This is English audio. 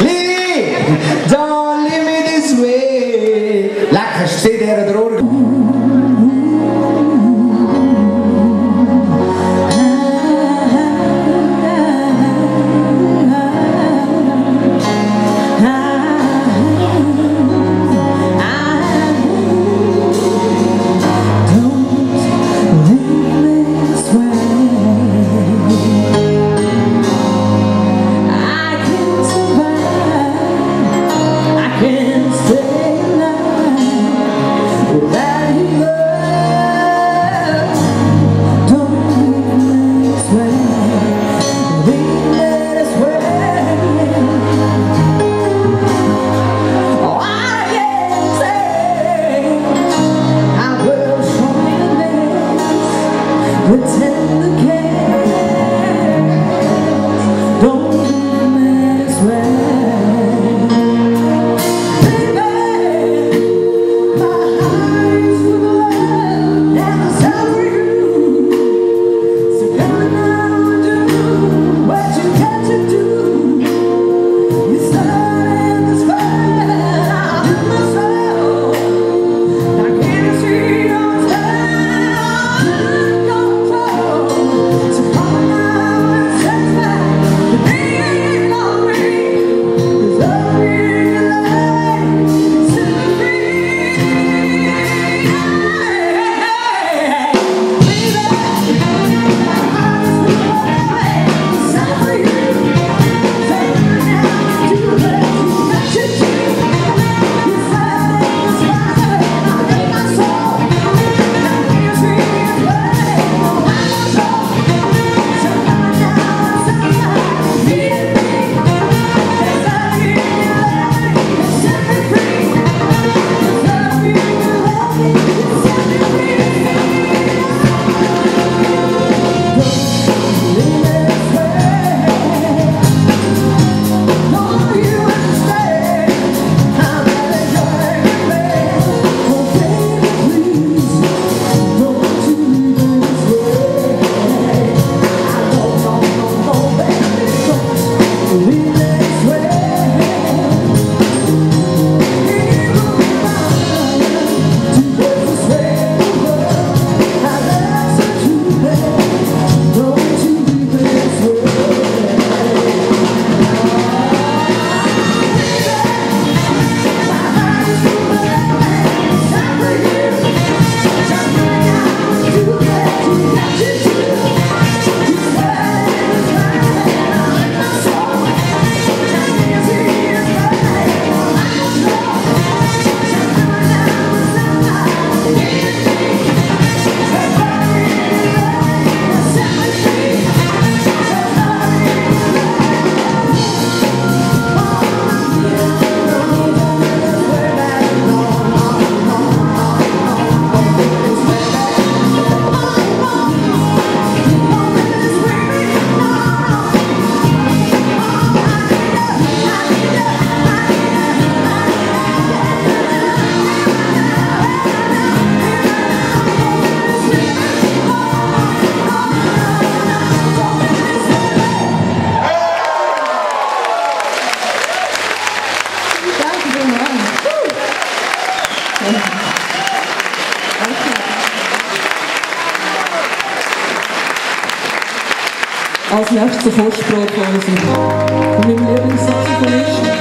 Leave, don't leave me this way. Like I stay there, nächste Vorsprung von unserem, meinem Lieblingssaxophonisten.